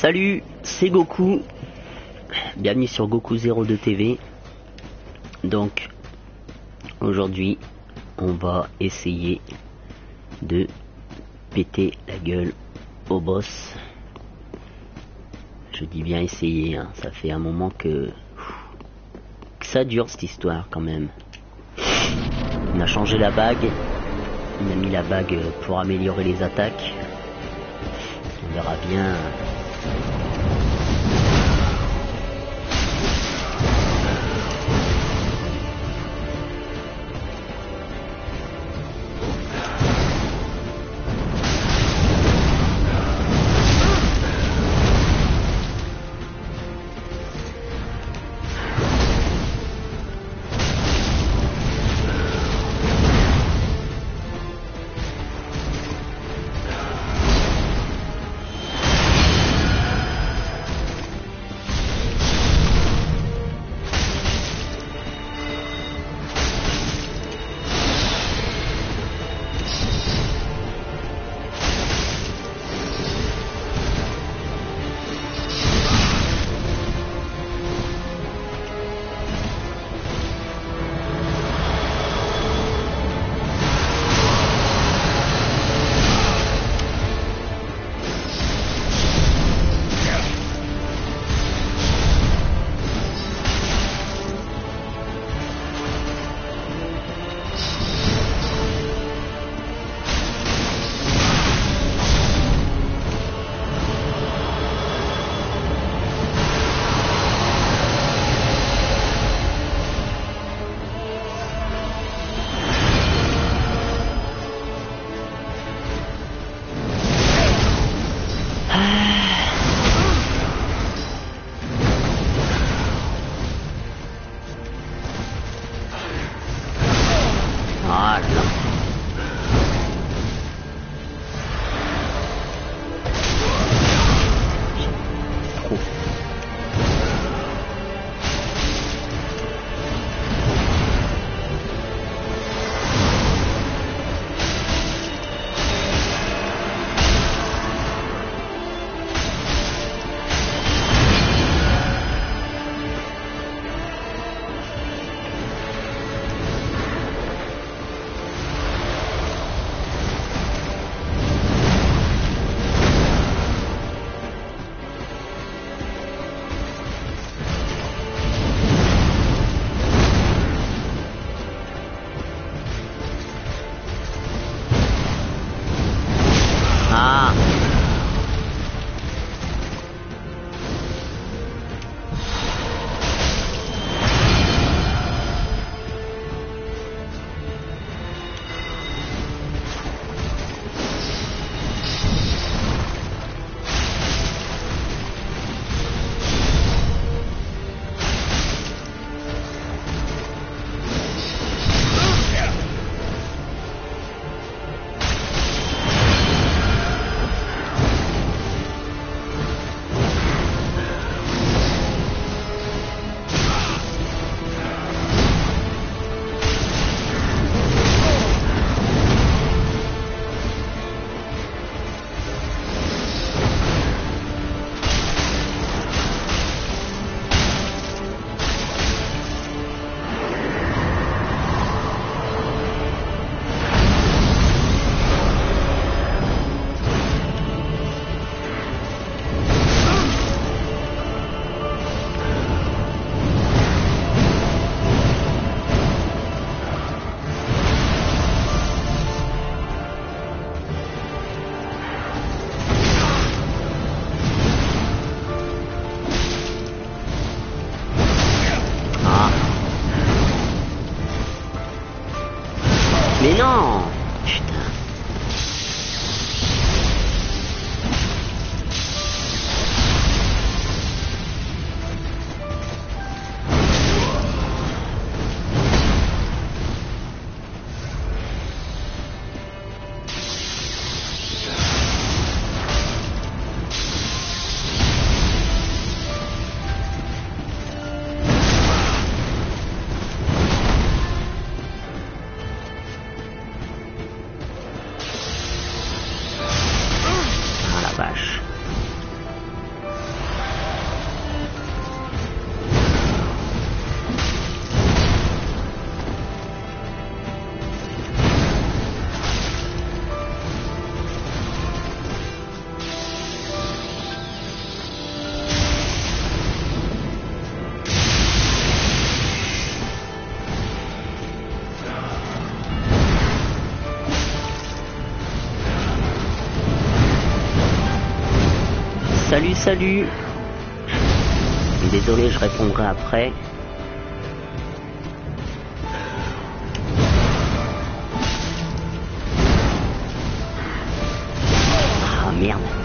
Salut, c'est Goku. Bienvenue sur Goku 02 TV. Donc, aujourd'hui, on va essayer de péter la gueule au boss. Je dis bien essayer, hein. ça fait un moment que, que ça dure cette histoire quand même. On a changé la bague, on a mis la bague pour améliorer les attaques. On verra bien Salut. Désolé, je répondrai après. Ah merde.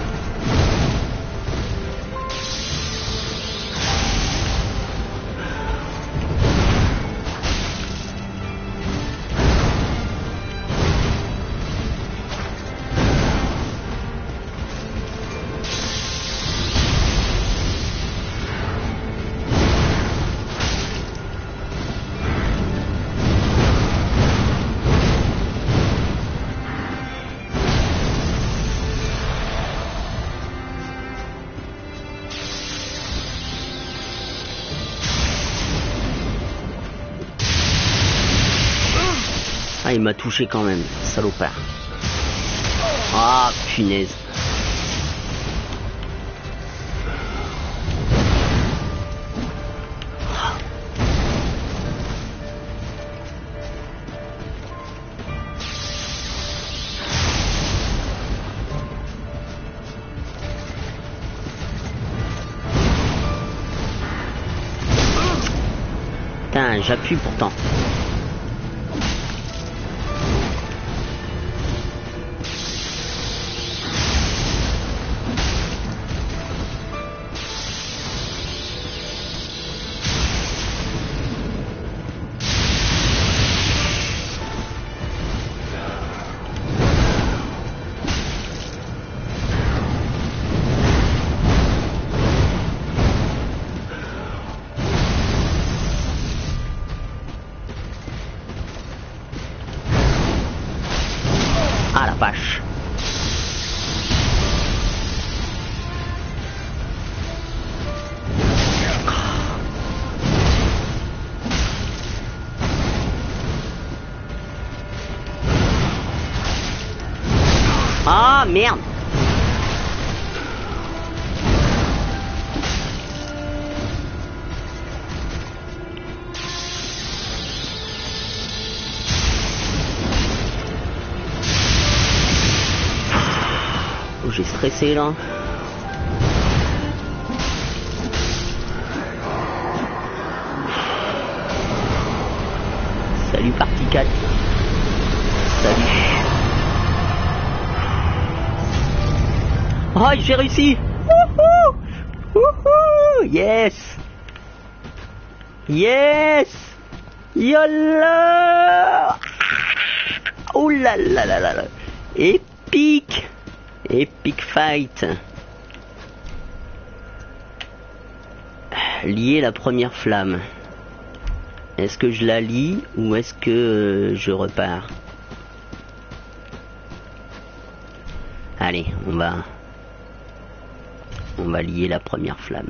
M'a touché quand même, salopard. Ah, punaise. Putain, j'appuie pourtant. Merde. Oh, J'ai stressé là. J'ai réussi. Wouhou Wouhou Yes. Yes. Yolla Oh là là là là là. Épique. Epic fight. Lier la première flamme. Est-ce que je la lie ou est-ce que euh, je repars? Allez, on va on va lier la première flamme.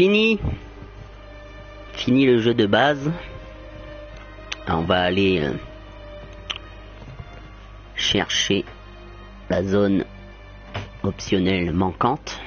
Fini. Le jeu de base. Alors, on va aller euh, chercher la zone optionnelle manquante.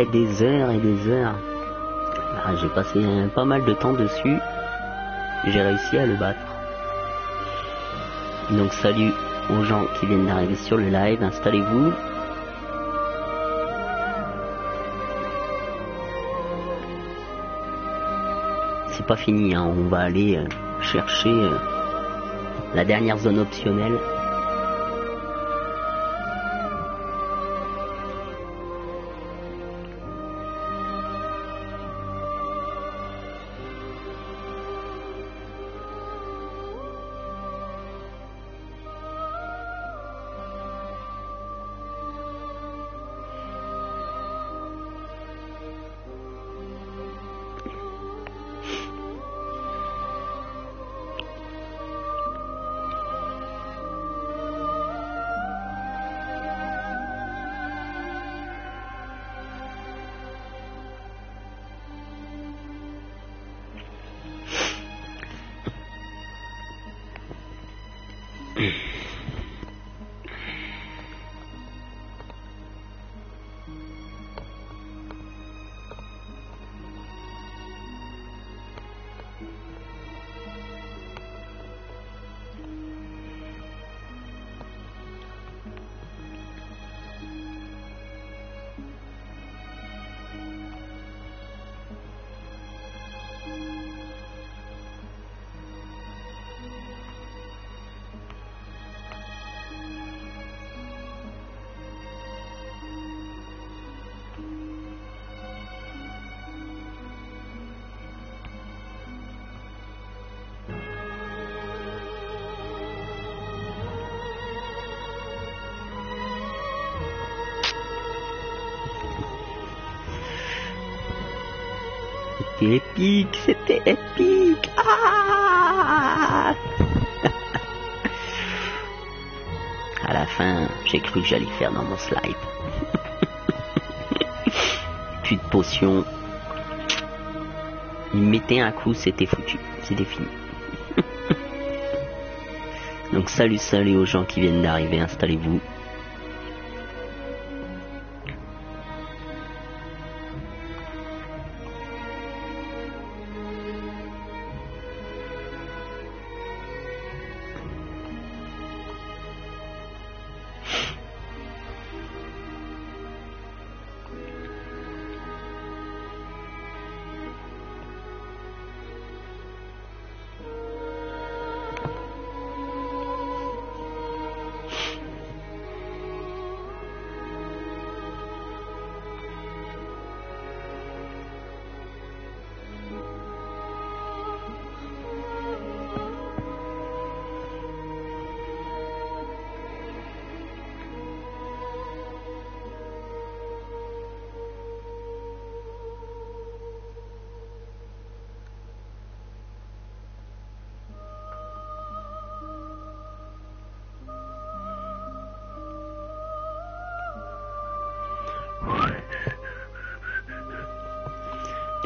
Des heures et des heures, ah, j'ai passé pas mal de temps dessus. J'ai réussi à le battre. Donc salut aux gens qui viennent d'arriver sur le live, installez-vous. C'est pas fini, hein. on va aller euh, chercher euh, la dernière zone optionnelle. C'était épique, c'était épique. Ah à la fin, j'ai cru que j'allais faire dans mon slide. Plus de potions. Il mettait un coup, c'était foutu. C'était fini. Donc salut salut aux gens qui viennent d'arriver, installez-vous.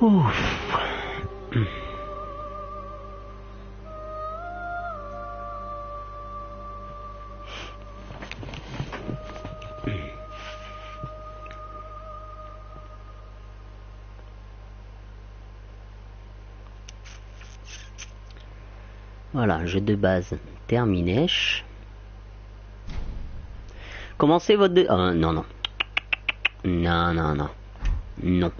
Voilà, jeu de base terminé. Commencez votre... De... Ah, non, non. Non, non, non. Non.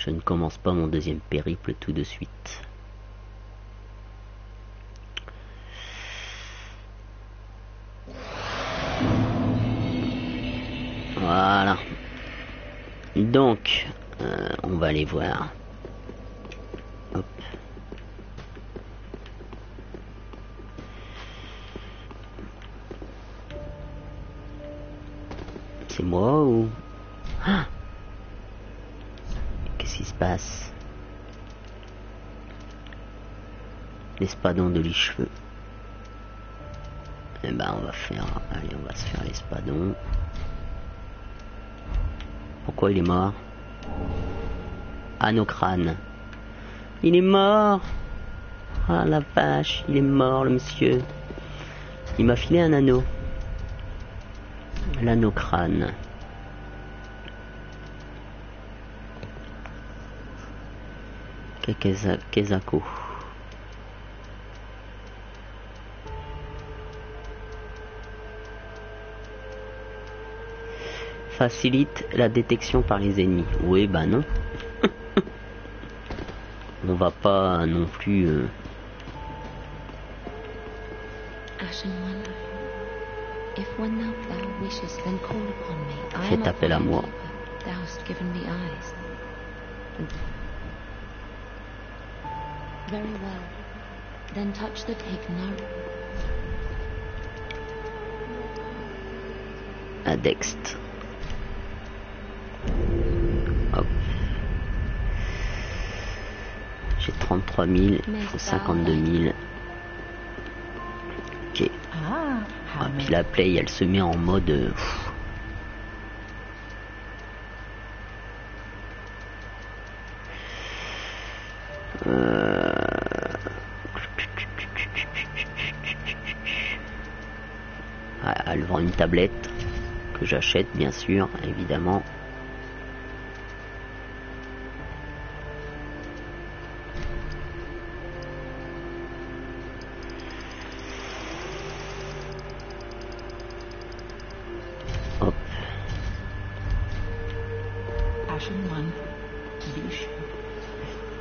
Je ne commence pas mon deuxième périple tout de suite. Voilà. Donc, euh, on va aller voir. L'espadon de cheveux. Eh ben on va faire... Allez, on va se faire l'espadon. Pourquoi il est mort? Anocrane. Il est mort Ah la vache, il est mort le monsieur. Il m'a filé un anneau. L'anneau crâne. Kezako. Facilite la détection par les ennemis. Oui, bah non. On va pas non plus... Euh... Fais appel à moi. Adext. Hop. J'ai 33 000, il faut 52 000. Ok. Ah, ah puis la play, elle se met en mode... Euh, une tablette que j'achète bien sûr, évidemment.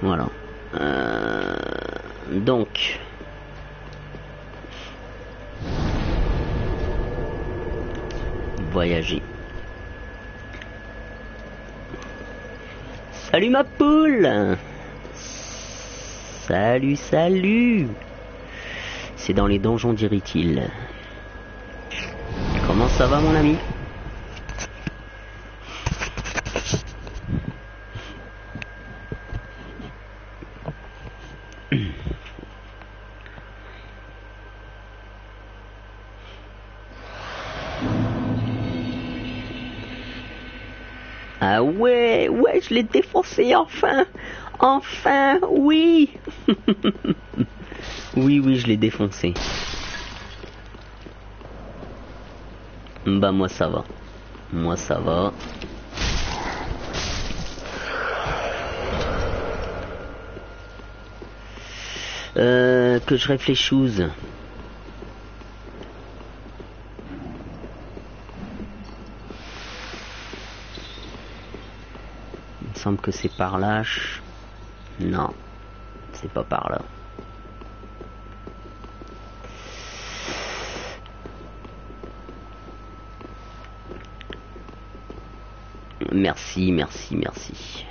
Voilà. Euh, donc, voyager. Salut ma poule Salut, salut C'est dans les donjons d'Iritil. Comment ça va mon ami? Je l'ai défoncé enfin. Enfin, oui. oui, oui, je l'ai défoncé. Bah moi ça va. Moi ça va. Euh, que je réfléchisse. Que c'est par là. Non, c'est pas par là. Merci, merci, merci.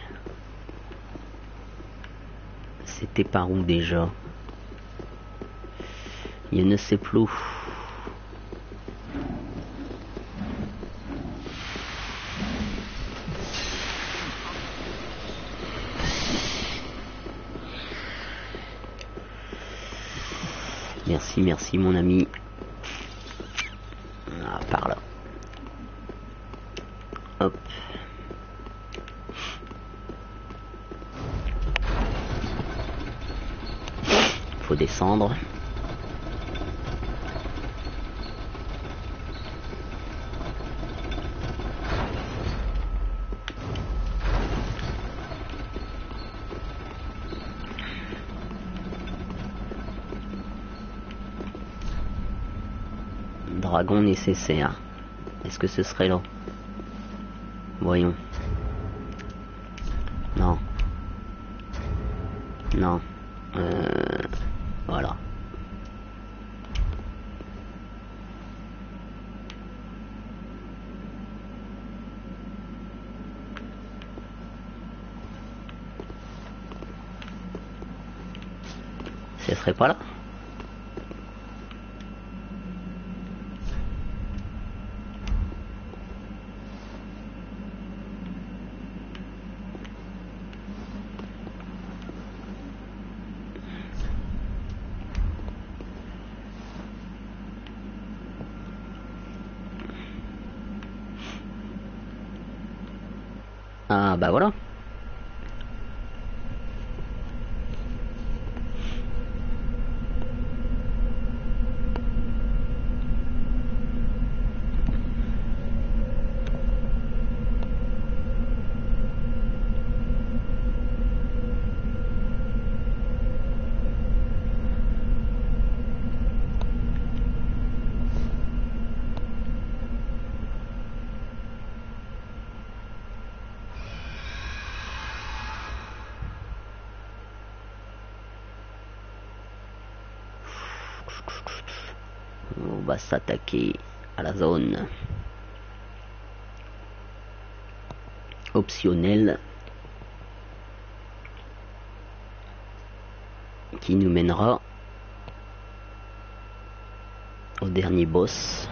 C'était par où déjà? Il ne sait plus. merci mon ami. Ah, par là. Hop. Faut descendre. Dragon nécessaire. Est-ce que ce serait là? Voyons. Non. Non. Euh, voilà. Ce serait pas là? Ah bah voilà. On s'attaquer à la zone optionnelle qui nous mènera au dernier boss.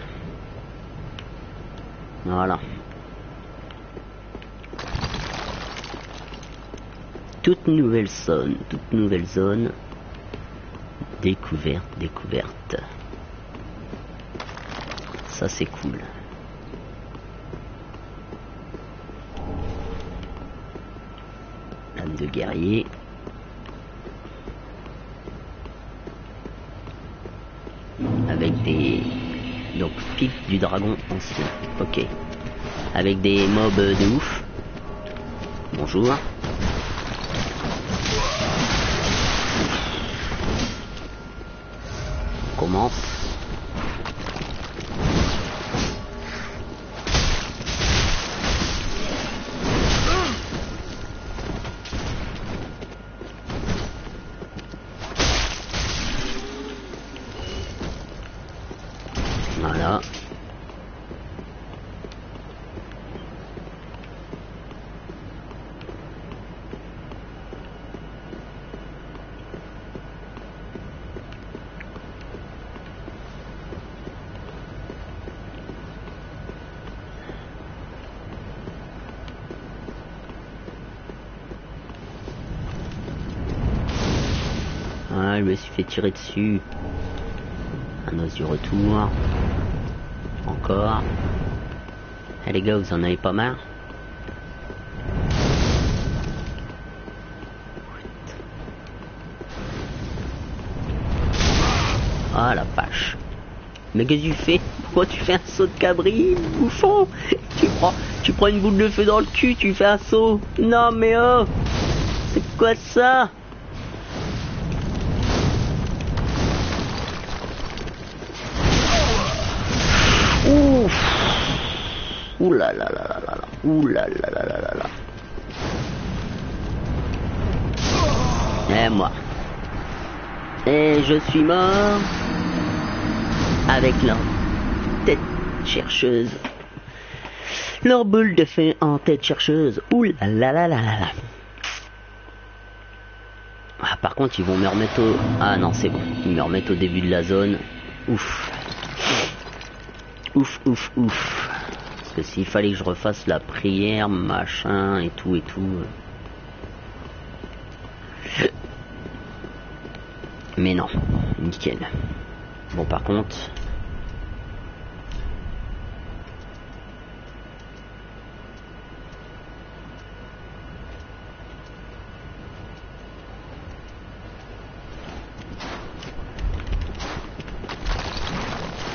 Voilà. Toute nouvelle zone, toute nouvelle zone. Découverte, découverte. Ça c'est cool. Lame de guerrier. Avec des... Donc pic du dragon ancien. Ok. Avec des mobs de ouf. Bonjour. Fait tirer dessus. Un os du retour. Encore. Eh les gars, vous en avez pas marre? Ah la vache. Mais qu'est-ce que tu fais? Pourquoi tu fais un saut de cabri, bouffon? Tu prends, tu prends une boule de feu dans le cul, tu fais un saut. Non mais oh C'est quoi ça? Là là là là Et moi Et je suis mort avec leur tête chercheuse. Leur boule de feu en tête chercheuse. Ouh là là là là là là. Ah, par contre, ils vont me remettre au... Ah non, c'est bon. Ils me remettent au début de la zone. Ouf. Ouf, ouf, ouf s'il fallait que je refasse la prière, machin, et tout, et tout. Euh. Mais non, nickel. Bon, par contre...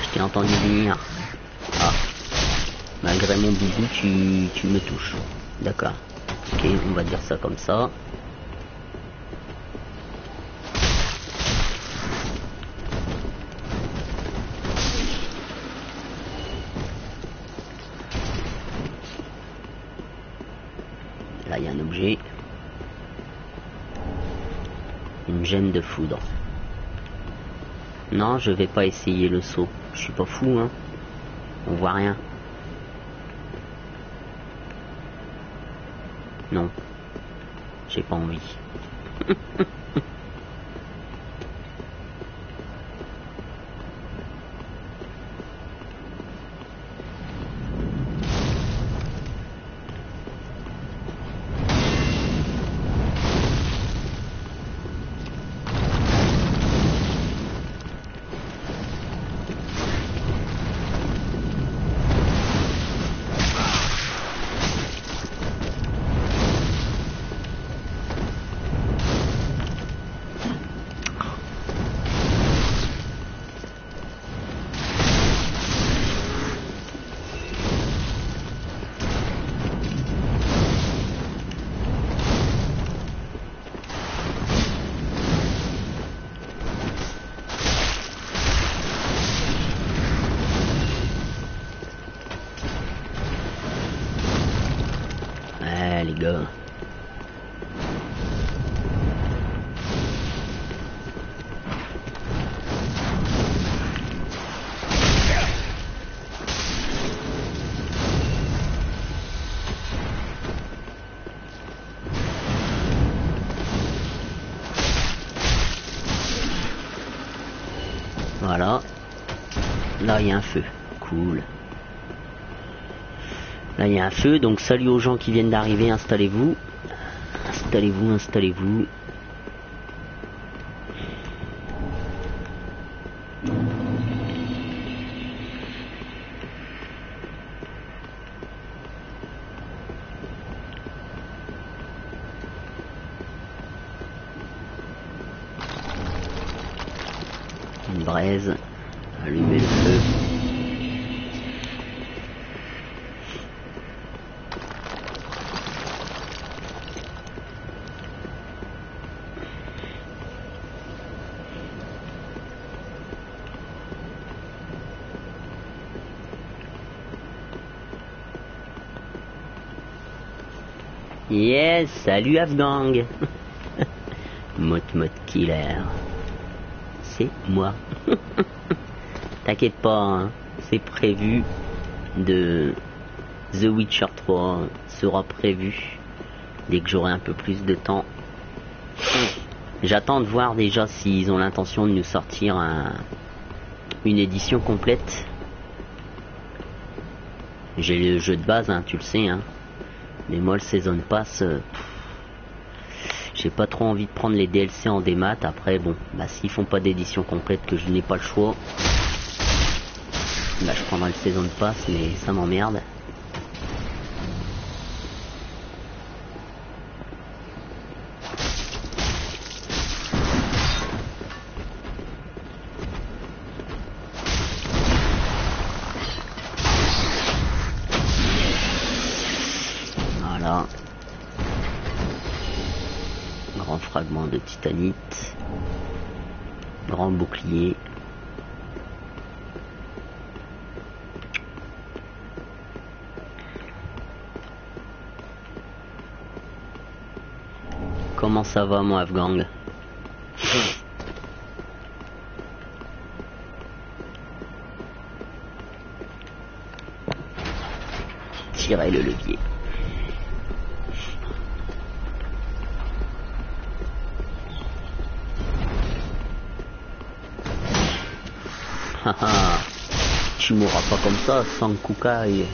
Je t'ai entendu venir. Malgré mon bisou, tu, tu me touches. D'accord. Ok, on va dire ça comme ça. Là, il y a un objet. Une gemme de foudre. Non, je vais pas essayer le saut. Je suis pas fou, hein. On voit rien. Non. J'ai pas envie. Les gars. Voilà. Là, il y a un feu. Cool. Il y a un feu, donc salut aux gens qui viennent d'arriver, installez-vous. Installez-vous, installez-vous. Une braise. Allumez le feu. Yes, salut Afgang. Mot Mot Killer. C'est moi. T'inquiète pas, hein, c'est prévu de The Witcher 3 sera prévu dès que j'aurai un peu plus de temps. J'attends de voir déjà s'ils ont l'intention de nous sortir un- une édition complète. J'ai le jeu de base, hein, tu le sais, hein. Mais moi, le Season Pass, j'ai pas trop envie de prendre les DLC en démat. Après, bon, bah s'ils font pas d'édition complète, que je n'ai pas le choix, bah je prendrai le Season Pass, mais ça m'emmerde. Titanite. Grand bouclier. Comment ça va, mon Afgang Tirez le levier. Tu mourras pas comme ça, sans Kukai.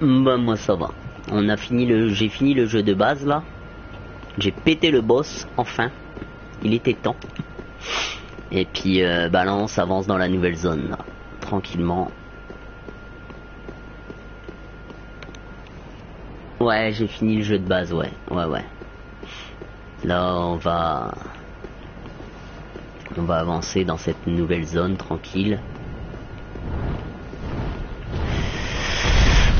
Bah moi ça va. On a fini le, j'ai fini le jeu de base là. J'ai pété le boss enfin. Il était temps. Et puis euh, là on s'avance dans la nouvelle zone tranquillement. Ouais, j'ai fini le jeu de base, ouais, ouais, ouais. Là, on va... On va avancer dans cette nouvelle zone tranquille.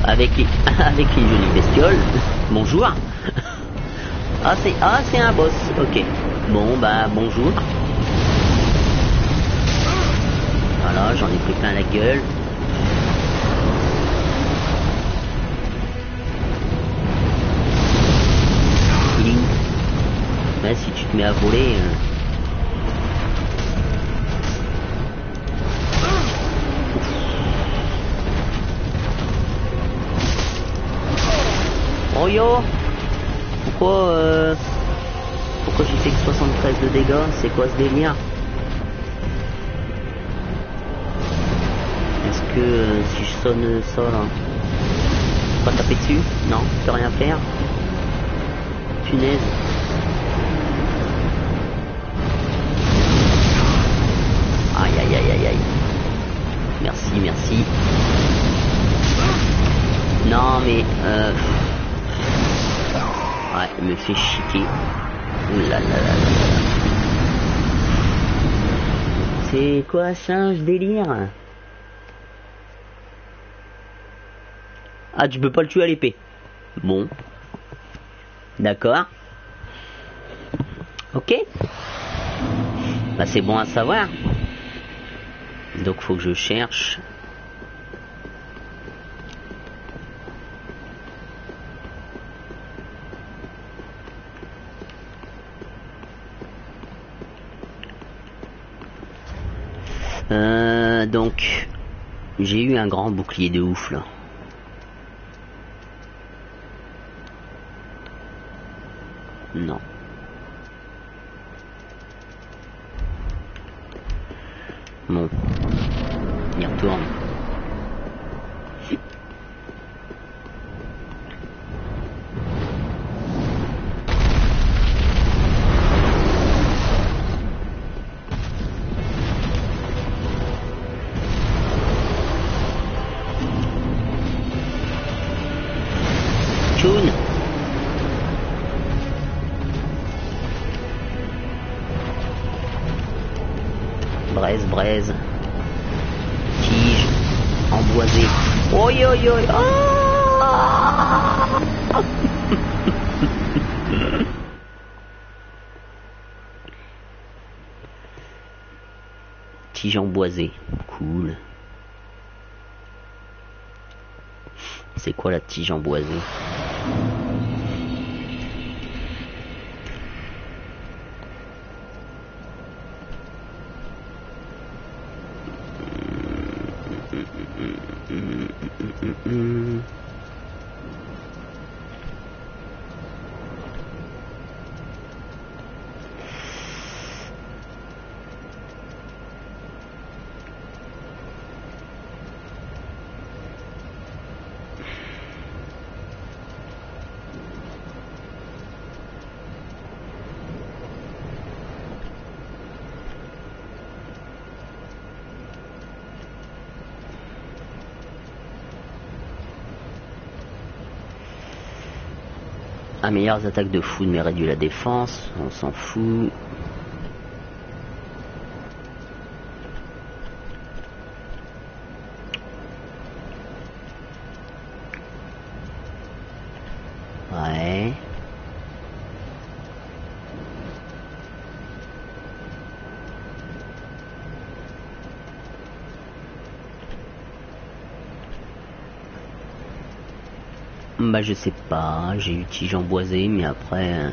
Avec les, avec les jolies bestioles. Bonjour. Ah, c'est ah, c'est un boss. Ok. Bon, bah, bonjour. Voilà, j'en ai pris plein la gueule. Si tu te mets à voler... Euh... Oh yo. Pourquoi euh... Pourquoi j'ai fait que 73 de dégâts? C'est quoi ce délire? Est-ce que euh, si je sonne ça là... Pas taper dessus? Non, je peux rien faire? Punaise euh... Ouais, il me fait chiquer. C'est quoi ça, ce délire? Ah, tu peux pas le tuer à l'épée. Bon. D'accord. Ok. Bah c'est bon à savoir. Donc faut que je cherche. Euh, donc j'ai eu un grand bouclier de ouf là. Non. Bon. Il retourne. Braise, braise. Tige, emboisée. Oi, oi, oi. Ah tige emboisée. Cool. C'est quoi la tige emboisée? Meilleures attaques de food mais réduit la défense, on s'en fout. Ouais. Bah je sais pas, j'ai eu tige emboisé, mais après... Euh,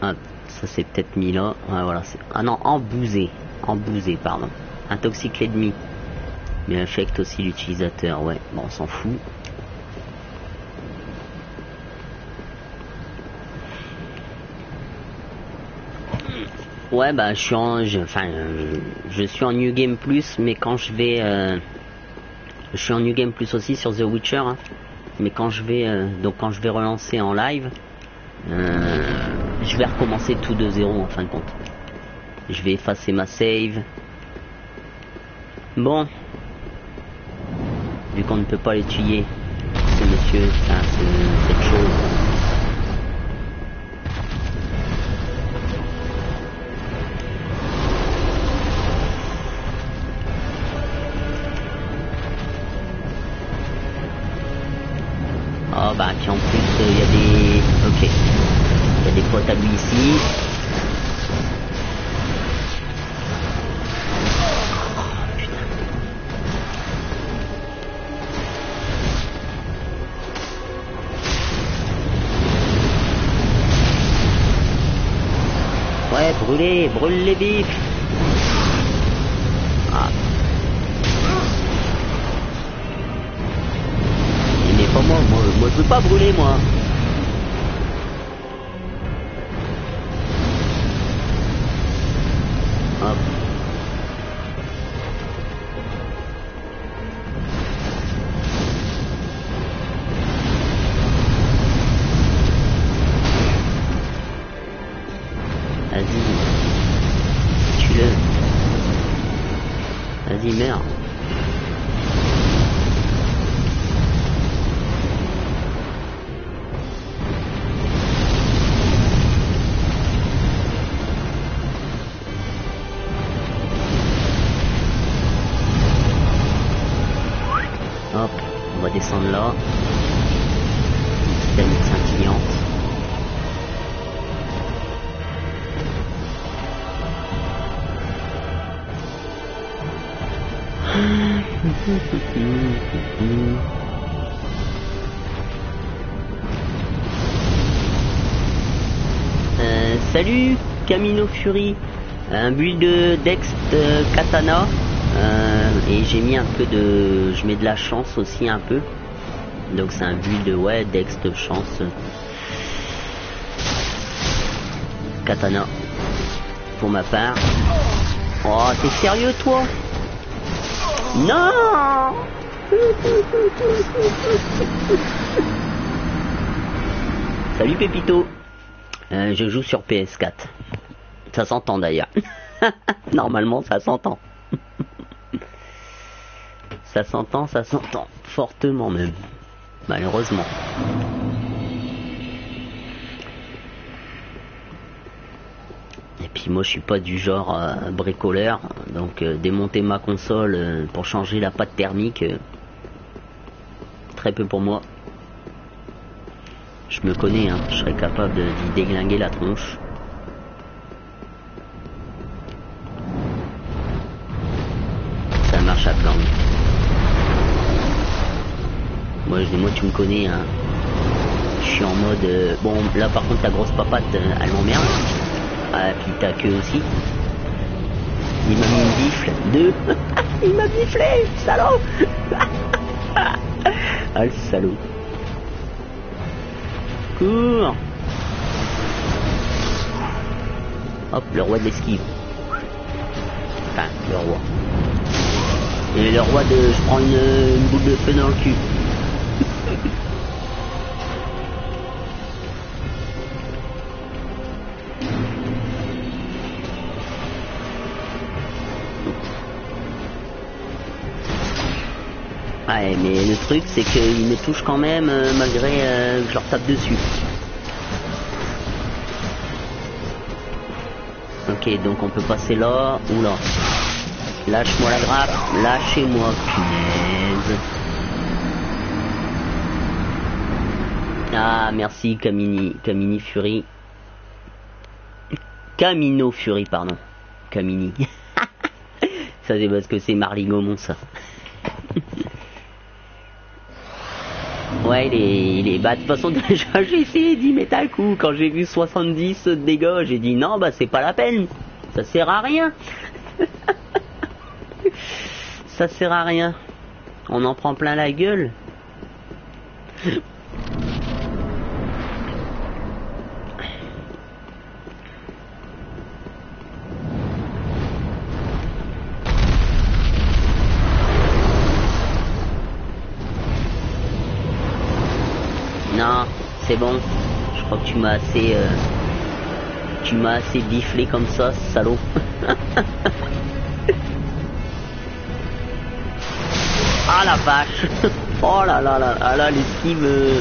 ah, ça c'est peut-être mis là. Ouais, voilà, ah non, embousé. Embousé, pardon. Intoxique l'ennemi. Mais infecte aussi l'utilisateur, ouais. Bon, on s'en fout. Ouais, bah je suis en, je, enfin, je, suis en New Game Plus, mais quand je vais, euh, je suis en New Game Plus aussi sur The Witcher, hein. mais quand je vais, euh, donc quand je vais relancer en live, euh, je vais recommencer tout de zéro en fin de compte. Je vais effacer ma save. Bon. vu qu'on ne peut pas les tuer, ce monsieur, cette chose. Brûlez, brûle les bifs. Ah. Mais pas moi, moi, moi je veux pas brûler moi. Camino Fury, un build de Dex euh, Katana euh, et j'ai mis un peu de, je mets de la chance aussi un peu, donc c'est un build ouais Dex de chance. Katana pour ma part. Oh t'es sérieux toi? Non! Salut Pépito. Euh, je joue sur PS4. Ça s'entend d'ailleurs. Normalement, ça s'entend. ça s'entend, ça s'entend. Fortement même. Malheureusement. Et puis moi, je suis pas du genre euh, bricoleur. Donc, euh, démonter ma console euh, pour changer la pâte thermique, très peu pour moi. Je me connais, hein. je serais capable d'y déglinguer la tronche. Moi, je moi, tu me connais, hein. Je suis en mode. euh, bon, là, par contre, ta grosse papate, euh, elle m'emmerde. Ah, puis ta queue aussi. Il m'a mis une bifle. Deux. Il m'a biflé, salaud Ah, le salaud. Cours Hop, le roi de l'esquive. Enfin, le roi. Et le roi de... Je prends une, boule de feu dans le cul. Ouais, mais le truc, c'est qu'il me touche quand même, euh, malgré euh, que je leur tape dessus. Ok, donc on peut passer là ou là. Lâche-moi la grappe, lâchez-moi, punaise. Ah, merci Camini, Camini Fury. Camino Fury, pardon. Camini. ça c'est parce que c'est Marly Gaumont, ça. Ouais, il est, il est... De toute façon, déjà, j'ai essayé d'y mettre un coup. Quand j'ai vu 70 de dégâts, j'ai dit non, bah, c'est pas la peine. Ça sert à rien. Ça sert à rien. On en prend plein la gueule. Non, c'est bon. Je crois que tu m'as assez... euh, Tu m'as assez biflé comme ça, salaud. Ah la vache. Oh là là là là l'esquive euh,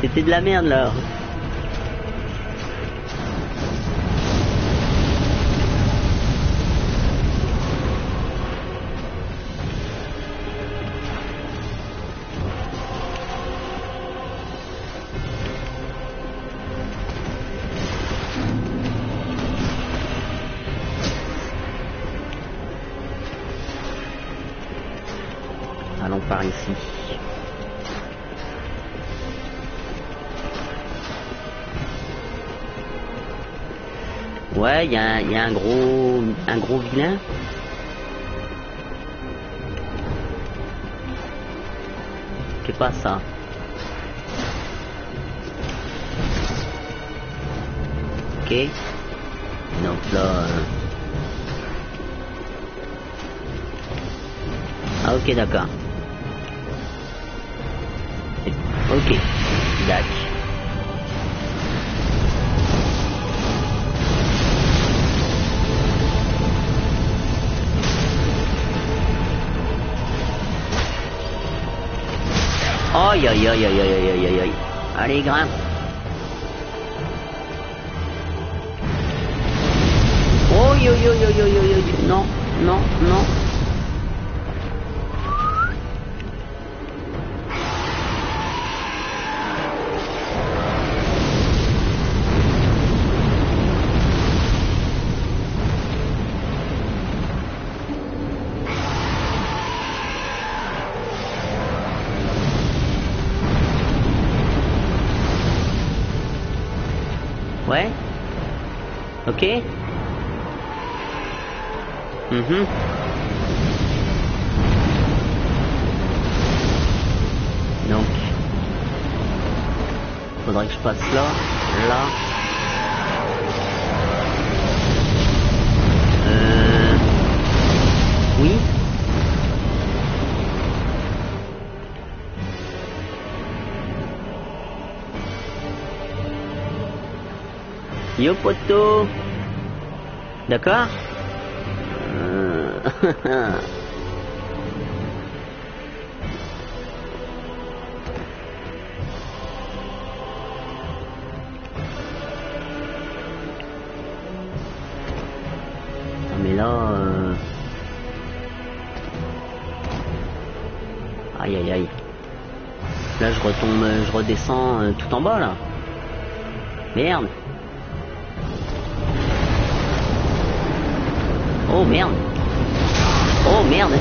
C'était de la merde là Il y, a- y a un gros, un gros vilain. C'est pas ça. Ok. Donc là. euh, Ah ok d'accord. Ok. D'accord. Ôi giời giời giời giời giời giời giời Ở ờ, đi con Ôi giời giời giời giời giời giời Nó, nó, nó. Ok. Mhm. Donc, faudrait que je passe là, là. Euh... Oui. Yo poto D'accord Mais là... euh, Aïe aïe aïe. Là je retombe, je redescends euh, tout en bas là. Merde. Oh merde. Oh merde.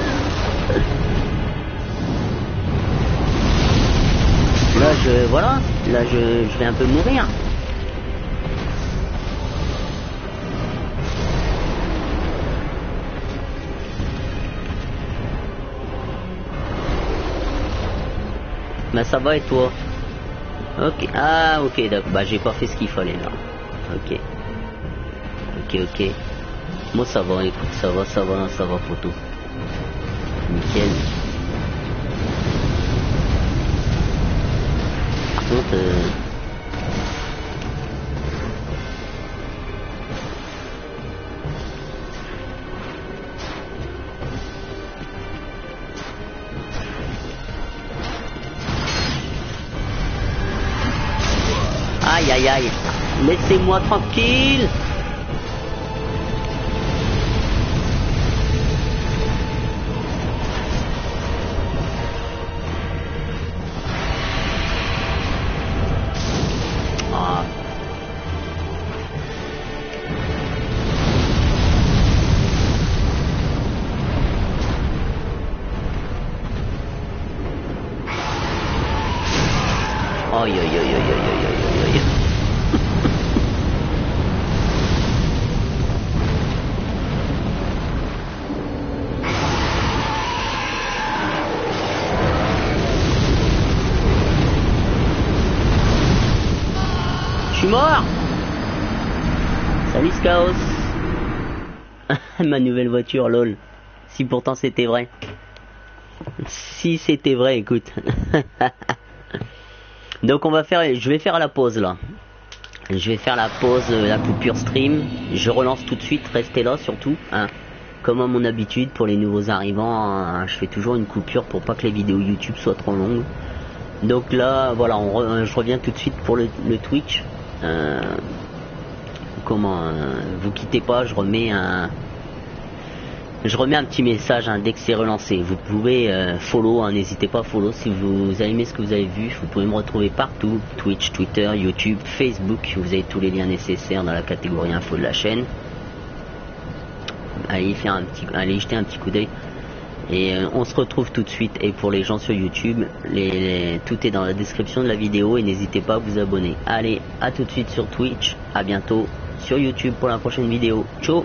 Là je voilà, là je, je vais un peu mourir. Bah ça va et toi? Ok, ah ok, d'accord, bah j'ai pas fait ce qu'il fallait là. Ok. Ok, ok. Moi ça va, écoute, ça va, ça va, ça va photo. Nickel. Par euh, aïe aïe aïe, laissez-moi tranquille. Je suis mort Salut Chaos Ma nouvelle voiture, lol. Si pourtant c'était vrai. Si c'était vrai, écoute. Donc on va faire, je vais faire la pause là. Je vais faire la pause, euh, la coupure stream. Je relance tout de suite, restez là surtout. Hein. comme à mon habitude pour les nouveaux arrivants, hein, je fais toujours une coupure pour pas que les vidéos YouTube soient trop longues. Donc là, voilà, je reviens tout de suite pour le, Twitch. Euh, comment euh, Vous quittez pas, je remets un, je remets un petit message hein, dès que c'est relancé. Vous pouvez euh, follow, hein, n'hésitez pas à follow si vous aimé ce que vous avez vu. Vous pouvez me retrouver partout Twitch, Twitter, YouTube, Facebook. Vous avez tous les liens nécessaires dans la catégorie info de la chaîne. Allez, faire un petit, allez jeter un petit coup d'œil. Et euh, on se retrouve tout de suite. Et pour les gens sur YouTube, tout est dans la description de la vidéo et n'hésitez pas à vous abonner. Allez, à tout de suite sur Twitch. À bientôt sur YouTube pour la prochaine vidéo. Ciao